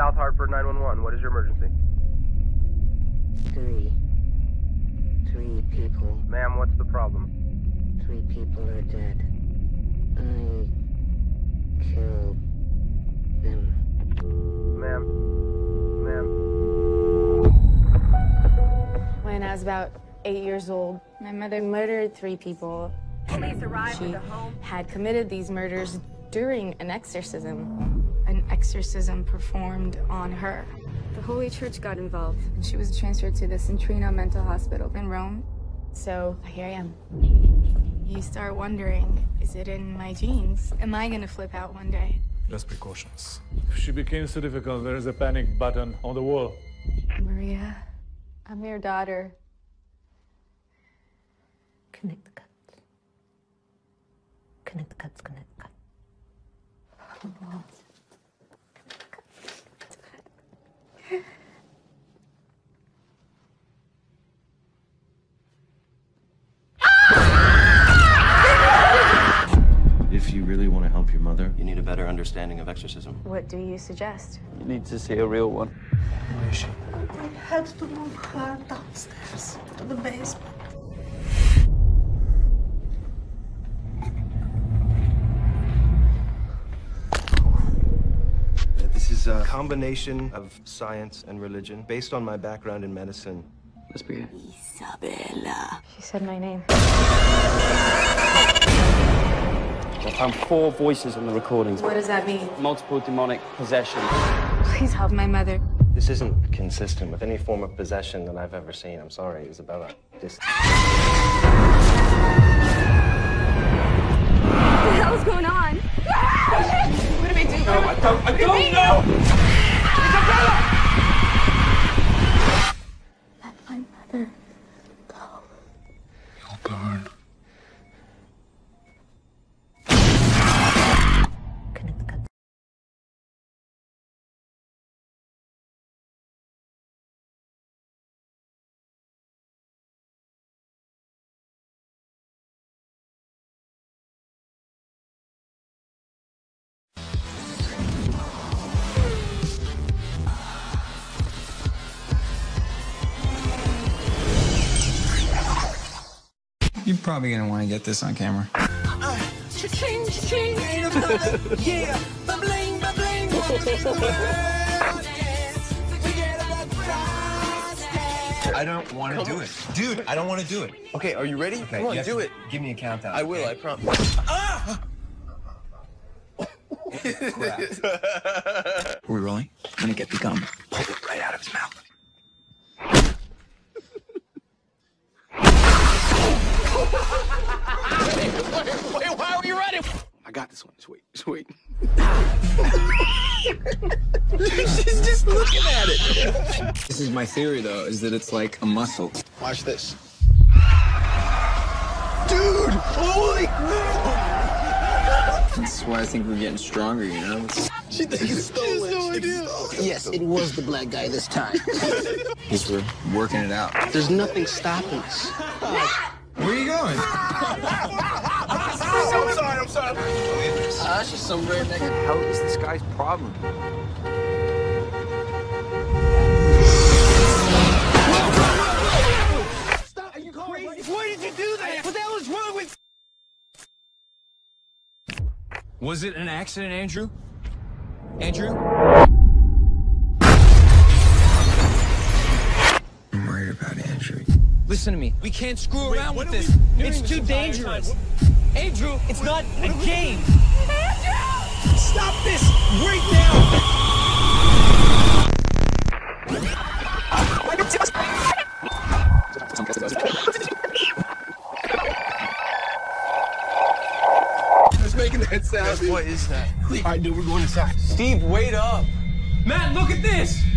South Hartford 911. What is your emergency? Three. Three people. Ma'am, what's the problem? Three people are dead. I killed them. Ma'am. Ma'am. When I was about eight years old, my mother murdered three people. Police arrived She at the home. had committed these murders during an exorcism. An exorcism performed on her. The Holy Church got involved, and she was transferred to the Centrino Mental Hospital in Rome. So here I am. You start wondering is it in my genes? Am I gonna flip out one day? Just precautions. If she becomes too difficult, there is a panic button on the wall. Maria, I'm your daughter. Connect the cuts. Connect the cuts, connect the cuts. If you really want to help your mother, you need a better understanding of exorcism. What do you suggest? You need to see a real one. Where is she? I had to move her downstairs to the basement. Uh, this is a combination of science and religion based on my background in medicine. Let's begin. Isabella. She said my name. I found four voices in the recordings. What does that mean? Multiple demonic possession. Please help my mother. This isn't consistent with any form of possession that I've ever seen. I'm sorry, Isabella. This. What the hell's going on? what do we do? No, I don't, I don't know! Let my mother You're probably gonna want to get this on camera. I don't want to do it, dude. I don't want to do it. Okay, are you ready? Okay, Come on, do to it. Give me a countdown. I will, I okay? promise. Are we rolling? I'm gonna get the gum. Pull it right out of his mouth. I got this one. Just wait. Just wait. She's just looking at it. This is my theory, though, is that it's like a muscle. Watch this. Dude! Holy That's why I think we're getting stronger, you know? She thinks it's stolen. no idea. Yes, it was the black guy this time. Because we're working it out. There's nothing stopping us. Where are you going? I'm sorry, I'm sorry. Ah, that's just some rare. How is this guy's problem? Stop! Are you crazy? Why did you do that? What the hell is wrong with? Was it an accident, Andrew? Andrew? I'm worried about Andrew. Listen to me. We can't screw around with this. It's too dangerous. Andrew, it's not a game. Andrew! Stop this right now. It's making that sound. What is that? All right, dude, we're going inside. Steve, wait up. Matt, look at this. Holy